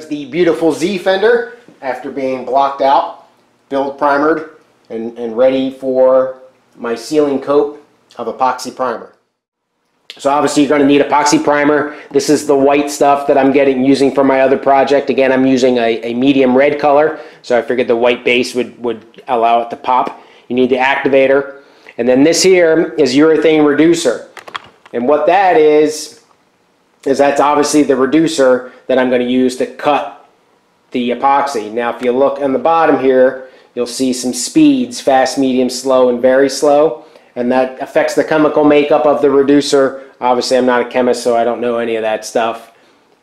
There's the beautiful Z fender after being blocked out, build primered, and, and ready for my sealing coat of epoxy primer. So obviously you're going to need epoxy primer. This is the white stuff that I'm getting using for my other project. Again, I'm using a, a medium red color, so I figured the white base would, would allow it to pop. You need the activator. And then this here is urethane reducer. And what that is, is that's obviously the reducer that I'm going to use to cut the epoxy. Now if you look on the bottom here, you'll see some speeds, fast, medium, slow, and very slow. And that affects the chemical makeup of the reducer. Obviously I'm not a chemist so I don't know any of that stuff.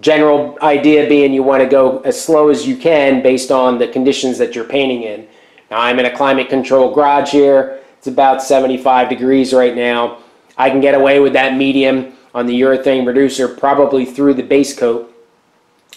General idea being you want to go as slow as you can based on the conditions that you're painting in. Now I'm in a climate controlled garage here. It's about 75 degrees right now. I can get away with that medium on the urethane reducer probably through the base coat.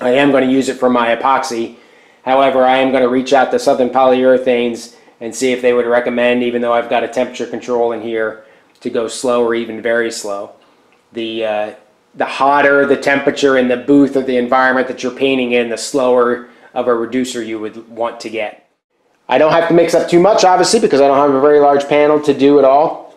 I am going to use it for my epoxy. However, I am going to reach out to Southern Polyurethanes and see if they would recommend, even though I've got a temperature control in here, to go slow or even very slow. The, uh, the hotter the temperature in the booth or the environment that you're painting in, the slower of a reducer you would want to get. I don't have to mix up too much, obviously, because I don't have a very large panel to do it all.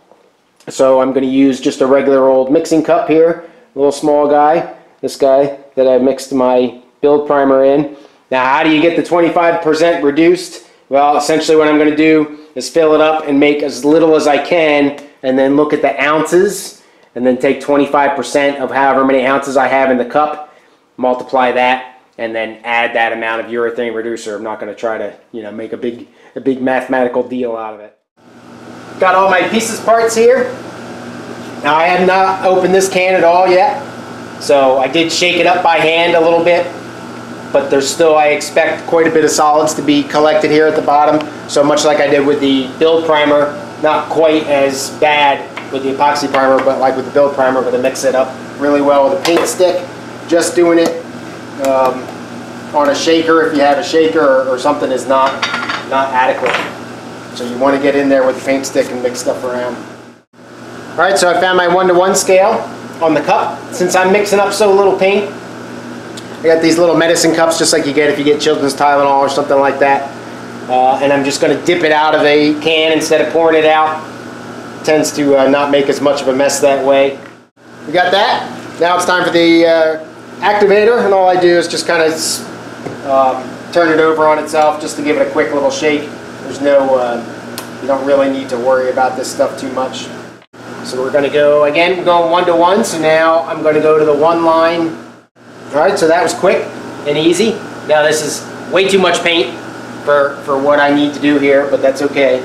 So I'm going to use just a regular old mixing cup here, a little small guy, this guy that I mixed my build primer in. Now, how do you get the 25% reduced? Well, essentially what I'm going to do is fill it up and make as little as I can, and then look at the ounces, and then take 25% of however many ounces I have in the cup, multiply that, and then add that amount of urethane reducer. I'm not going to try to, you know, make a big, a big mathematical deal out of it. Got all my pieces parts here. Now I have not opened this can at all yet. So I did shake it up by hand a little bit, but there's still, I expect quite a bit of solids to be collected here at the bottom. So much like I did with the build primer, not quite as bad with the epoxy primer, but like with the build primer, we're gonna mix it up really well with a paint stick. Just doing it um, on a shaker, if you have a shaker or, or something is not, not adequate. So you want to get in there with a paint stick and mix stuff around. All right, so I found my one-to-one -one scale on the cup. Since I'm mixing up so little paint, I got these little medicine cups just like you get if you get children's Tylenol or something like that. Uh, and I'm just going to dip it out of a can instead of pouring it out. Tends to uh, not make as much of a mess that way. We got that. Now it's time for the uh, activator, and all I do is just kind of um, turn it over on itself just to give it a quick little shake. There's no, uh, you don't really need to worry about this stuff too much. So we're going to go, again, we're going one to one. So now I'm going to go to the one line. All right, so that was quick and easy. Now this is way too much paint for, for what I need to do here, but that's okay.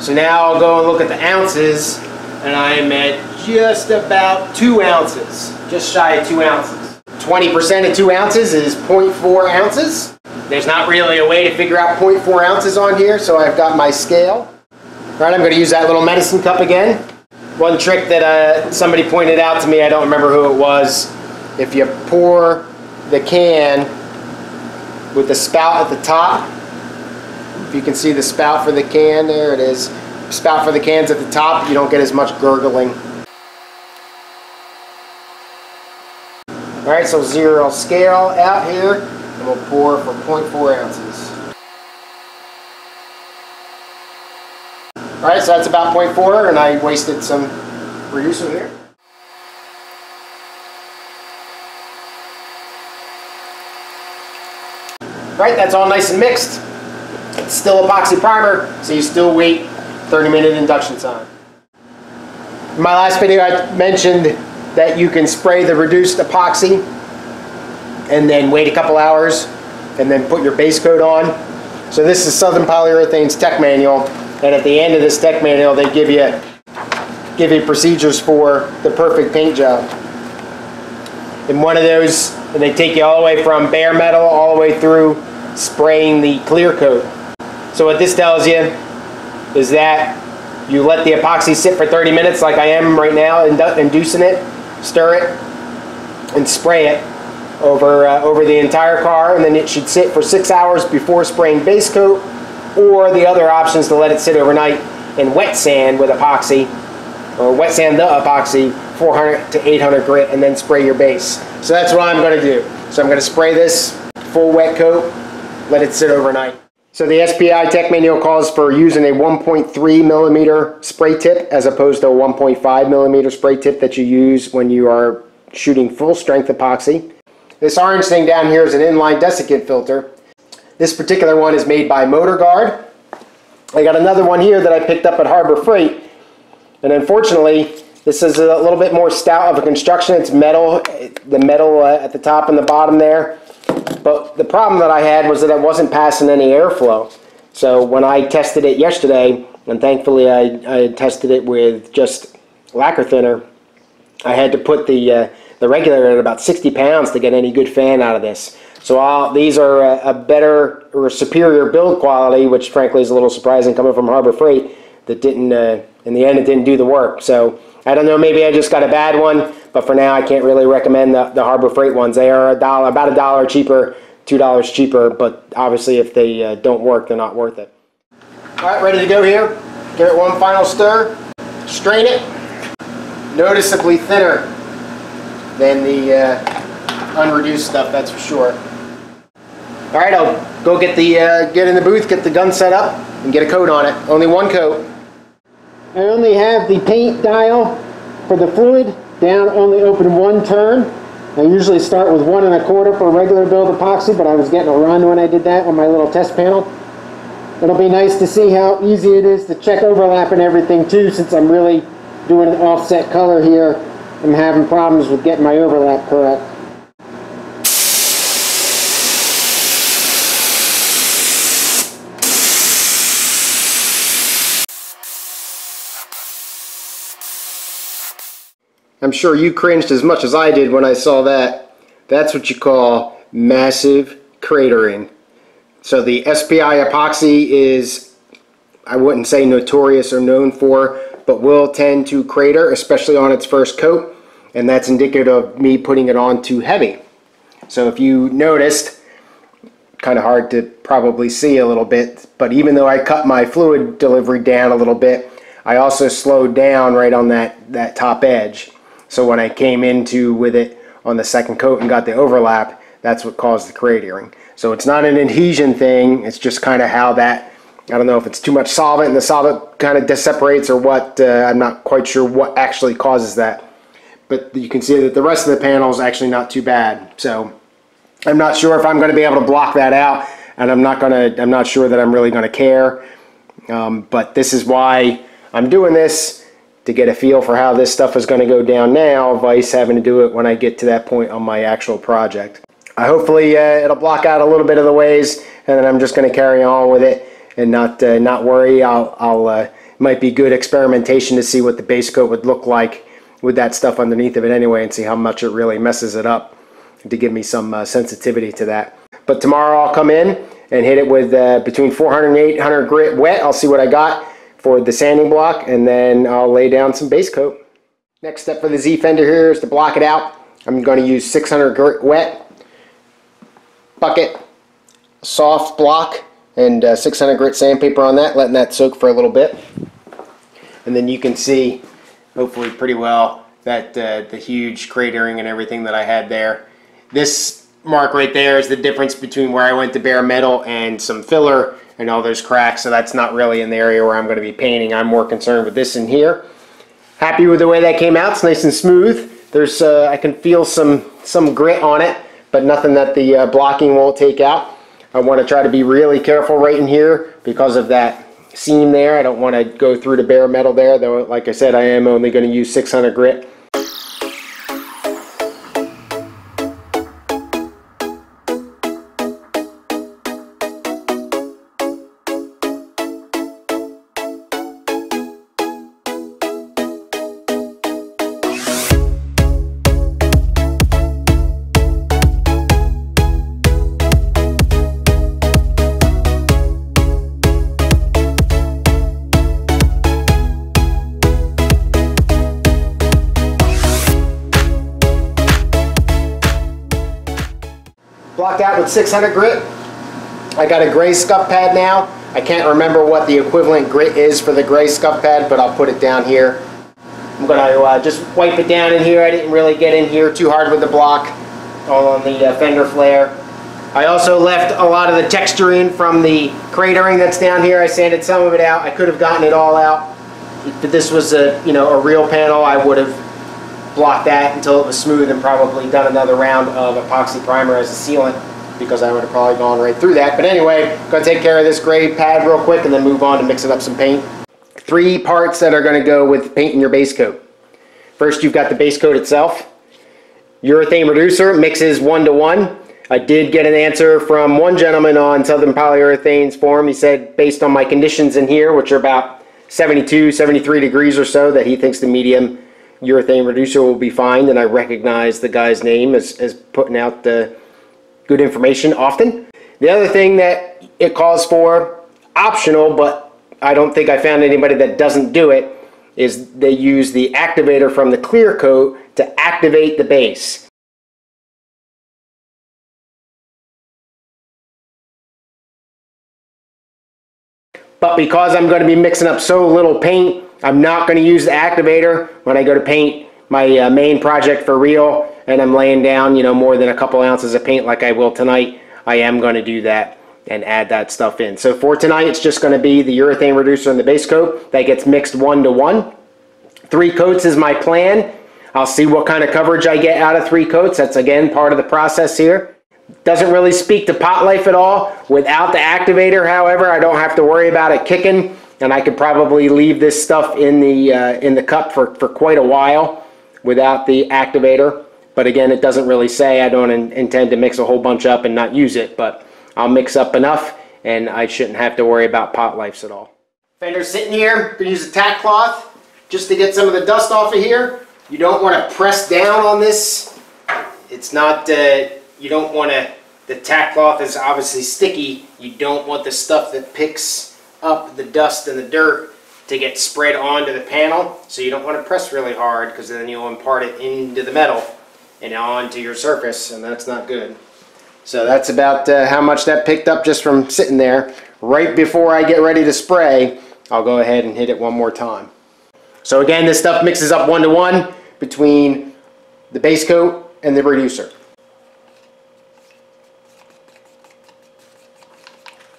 So now I'll go and look at the ounces, and I am at just about two ounces, just shy of two ounces. 20% of two ounces is 0.4 ounces. There's not really a way to figure out 0.4 ounces on here, so I've got my scale. All right, I'm going to use that little medicine cup again. One trick that uh, somebody pointed out to me, I don't remember who it was, if you pour the can with the spout at the top, if you can see the spout for the can, there it is. Spout for the cans at the top, you don't get as much gurgling. All right, so zero scale out here and we'll pour for 0.4 ounces. All right, so that's about 0.4 and I wasted some reducer here. Right, that's all nice and mixed. It's still epoxy primer, so you still wait 30 minute induction time. In my last video I mentioned that you can spray the reduced epoxy and then wait a couple hours and then put your base coat on. So this is Southern Polyurethane's tech manual and at the end of this tech manual they give you give you procedures for the perfect paint job. And one of those and they take you all the way from bare metal all the way through spraying the clear coat. So what this tells you is that you let the epoxy sit for 30 minutes like I am right now inducing it, stir it, and spray it over, uh, over the entire car, and then it should sit for six hours before spraying base coat, or the other option is to let it sit overnight in wet sand with epoxy, or wet sand the epoxy 400 to 800 grit and then spray your base. So that's what I'm going to do. So I'm going to spray this full wet coat, let it sit overnight. So the SPI tech manual calls for using a 1.3 millimeter spray tip as opposed to a 1.5 millimeter spray tip that you use when you are shooting full strength epoxy. This orange thing down here is an inline desiccant filter. This particular one is made by Motor Guard. I got another one here that I picked up at Harbor Freight. And unfortunately, this is a little bit more stout of a construction. It's metal, the metal uh, at the top and the bottom there. But the problem that I had was that it wasn't passing any airflow. So when I tested it yesterday, and thankfully I, I tested it with just lacquer thinner, I had to put the, uh, the regulator at about 60 pounds to get any good fan out of this. So I'll, these are a, a, better or superior build quality, which frankly is a little surprising coming from Harbor Freight, that didn't, uh, in the end, it didn't do the work. So I don't know, maybe I just got a bad one, but for now I can't really recommend the, the Harbor Freight ones. They are a dollar, about a dollar cheaper, two dollars cheaper, but obviously if they uh, don't work, they're not worth it. All right, ready to go here. Give it one final stir, strain it. Noticeably thinner than the uh, unreduced stuff, that's for sure. All right, I'll go get the uh, get in the booth, get the gun set up, and get a coat on it. Only one coat. I only have the paint dial for the fluid down, only open one turn. I usually start with one and a quarter for regular build epoxy, but I was getting a run when I did that on my little test panel. It'll be nice to see how easy it is to check overlap and everything too, since I'm really doing an offset color here. I'm having problems with getting my overlap correct. I'm sure you cringed as much as I did when I saw that. That's what you call massive cratering. So the SPI epoxy is, I wouldn't say notorious or known for, but will tend to crater, especially on its first coat. And that's indicative of me putting it on too heavy. So if you noticed, kind of hard to probably see a little bit, but even though I cut my fluid delivery down a little bit, I also slowed down right on that, that top edge. So when I came into with it on the second coat and got the overlap, that's what caused the cratering. So it's not an adhesion thing, it's just kind of how that, I don't know if it's too much solvent and the solvent kind of separates or what, uh, I'm not quite sure what actually causes that. But you can see that the rest of the panel is actually not too bad. So I'm not sure if I'm going to be able to block that out and I'm not going to, I'm not sure that I'm really going to care. Um, but this is why I'm doing this to get a feel for how this stuff is going to go down now, vice having to do it when I get to that point on my actual project. I hopefully uh, it'll block out a little bit of the ways, and then I'm just going to carry on with it and not uh, not worry. I'll, I'll uh, might be good experimentation to see what the base coat would look like with that stuff underneath of it anyway, and see how much it really messes it up to give me some uh, sensitivity to that. But tomorrow I'll come in and hit it with uh, between 400 and 800 grit wet. I'll see what I got for the sanding block and then I'll lay down some base coat. Next step for the Z fender here is to block it out. I'm going to use 600 grit wet, bucket, soft block, and uh, 600 grit sandpaper on that, letting that soak for a little bit. And then you can see, hopefully pretty well, that uh, the huge cratering and everything that I had there. This mark right there is the difference between where I went to bare metal and some filler and all those cracks, so that's not really in the area where I'm going to be painting. I'm more concerned with this in here. Happy with the way that came out. It's nice and smooth. There's, uh, I can feel some, some grit on it, but nothing that the uh, blocking won't take out. I want to try to be really careful right in here because of that seam there. I don't want to go through the bare metal there, though, like I said, I am only going to use 600 grit. Out with 600 grit. I got a gray scuff pad now. I can't remember what the equivalent grit is for the gray scuff pad, but I'll put it down here. I'm going to uh, just wipe it down in here. I didn't really get in here too hard with the block all on the uh, fender flare. I also left a lot of the texture in from the cratering that's down here. I sanded some of it out. I could have gotten it all out. If this was a, you know, a real panel, I would have blocked that until it was smooth and probably done another round of epoxy primer as a sealant because I would have probably gone right through that. But anyway, to take care of this gray pad real quick and then move on to mixing up some paint. Three parts that are going to go with painting your base coat. First, you've got the base coat itself. Urethane reducer mixes one to one. I did get an answer from one gentleman on Southern Polyurethanes forum. He said, based on my conditions in here, which are about 72, 73 degrees or so, that he thinks the medium urethane reducer will be fine. And I recognize the guy's name as, as putting out the good information often. The other thing that it calls for, optional, but I don't think I found anybody that doesn't do it, is they use the activator from the clear coat to activate the base. But because I'm going to be mixing up so little paint, I'm not going to use the activator when I go to paint my uh, main project for real and I'm laying down, you know, more than a couple ounces of paint like I will tonight. I am going to do that and add that stuff in. So for tonight, it's just going to be the urethane reducer and the base coat that gets mixed one to one. Three coats is my plan. I'll see what kind of coverage I get out of three coats. That's again part of the process here. Doesn't really speak to pot life at all. Without the activator, however, I don't have to worry about it kicking and I could probably leave this stuff in the, uh, in the cup for, for quite a while without the activator. But again, it doesn't really say. I don't in, intend to mix a whole bunch up and not use it, but I'll mix up enough and I shouldn't have to worry about pot life at all. Fender's sitting here, gonna use a tack cloth just to get some of the dust off of here. You don't want to press down on this. It's not, uh, you don't want to, the tack cloth is obviously sticky. You don't want the stuff that picks up the dust and the dirt to get spread onto the panel. So you don't want to press really hard because then you'll impart it into the metal and onto your surface and that's not good. So that's about uh, how much that picked up just from sitting there. Right before I get ready to spray, I'll go ahead and hit it one more time. So again, this stuff mixes up one to one between the base coat and the reducer.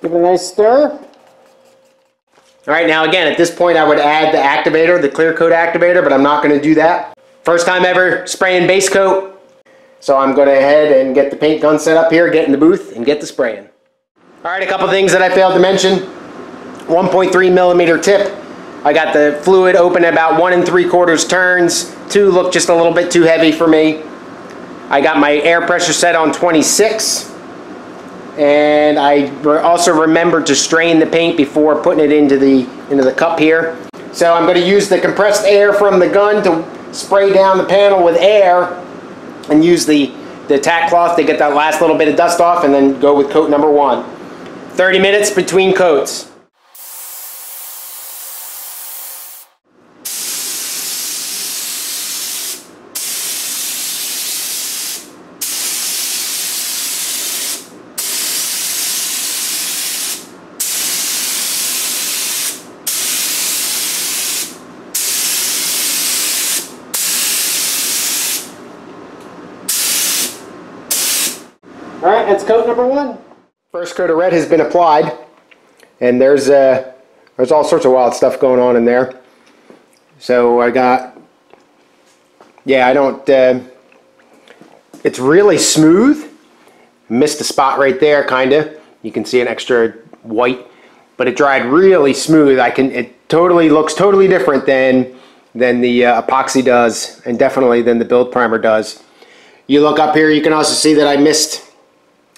Give it a nice stir. All right, now again, at this point I would add the activator, the clear coat activator, but I'm not gonna do that. First time ever spraying base coat, so I'm going to head and get the paint gun set up here, get in the booth, and get the spraying. All right, a couple things that I failed to mention. 1.3 millimeter tip. I got the fluid open about one and three quarters turns. Two look just a little bit too heavy for me. I got my air pressure set on 26. And I also remembered to strain the paint before putting it into the, into the cup here. So I'm going to use the compressed air from the gun to spray down the panel with air and use the, the tack cloth to get that last little bit of dust off and then go with coat number one. 30 minutes between coats. All right, that's coat number one. First coat of red has been applied, and there's uh, there's all sorts of wild stuff going on in there. So I got, yeah, I don't, uh, it's really smooth. Missed a spot right there, kind of. You can see an extra white, but it dried really smooth. I can, it totally looks totally different than than the uh, epoxy does, and definitely than the build primer does. You look up here, you can also see that I missed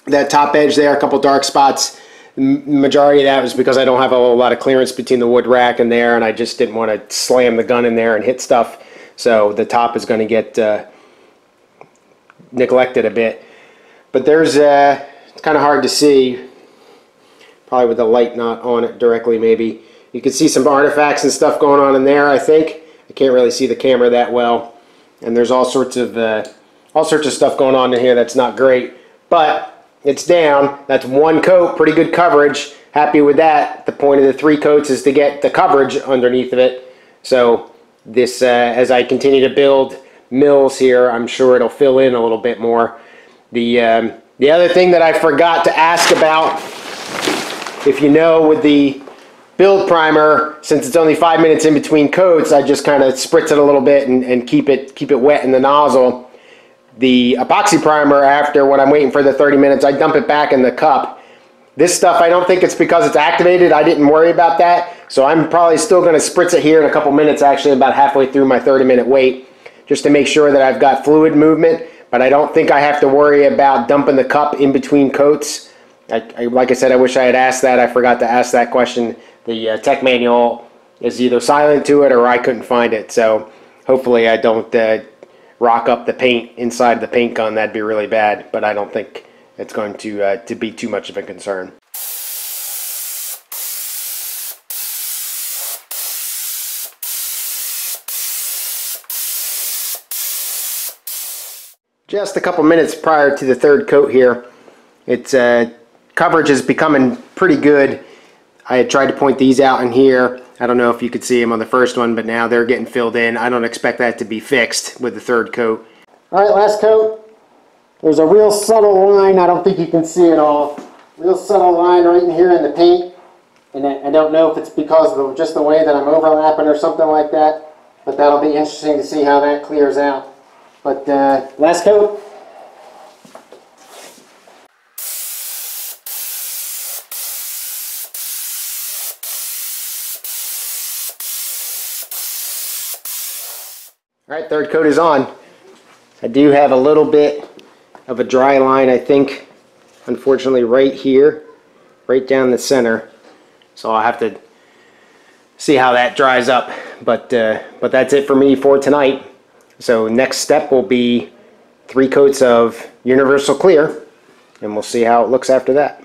that top edge there, a couple dark spots. majority of that was because I don't have a lot of clearance between the wood rack and there, and I just didn't want to slam the gun in there and hit stuff. So the top is going to get uh, neglected a bit. But there's, uh, it's kind of hard to see, probably with the light not on it directly maybe. You can see some artifacts and stuff going on in there, I think. I can't really see the camera that well. And there's all sorts of, uh, all sorts of stuff going on in here that's not great. But it's down. That's one coat, pretty good coverage. Happy with that. The point of the three coats is to get the coverage underneath of it. So this, uh, as I continue to build mils here, I'm sure it'll fill in a little bit more. The, um, the other thing that I forgot to ask about, if you know, with the build primer, since it's only five minutes in between coats, I just kind of spritz it a little bit and, and keep it keep it wet in the nozzle. The epoxy primer, after when I'm waiting for the 30 minutes, I dump it back in the cup. This stuff, I don't think it's because it's activated. I didn't worry about that. So I'm probably still going to spritz it here in a couple minutes, actually about halfway through my 30 minute wait, just to make sure that I've got fluid movement. But I don't think I have to worry about dumping the cup in between coats. I, I, like I said, I wish I had asked that. I forgot to ask that question. The uh, tech manual is either silent to it or I couldn't find it. So hopefully I don't uh, rock up the paint inside the paint gun. That'd be really bad. But I don't think it's going to uh, to be too much of a concern. Just a couple minutes prior to the third coat here, its uh, coverage is becoming pretty good. I had tried to point these out in here. I don't know if you could see them on the first one, but now they're getting filled in. I don't expect that to be fixed with the third coat. All right, last coat. There's a real subtle line. I don't think you can see it all. Real subtle line right in here in the paint. And I don't know if it's because of just the way that I'm overlapping or something like that. But that'll be interesting to see how that clears out. But uh, last coat. All right, third coat is on. I do have a little bit of a dry line, I think, unfortunately, right here, right down the center. So I'll have to see how that dries up. But, uh, but that's it for me for tonight. So next step will be three coats of Universal Clear, and we'll see how it looks after that.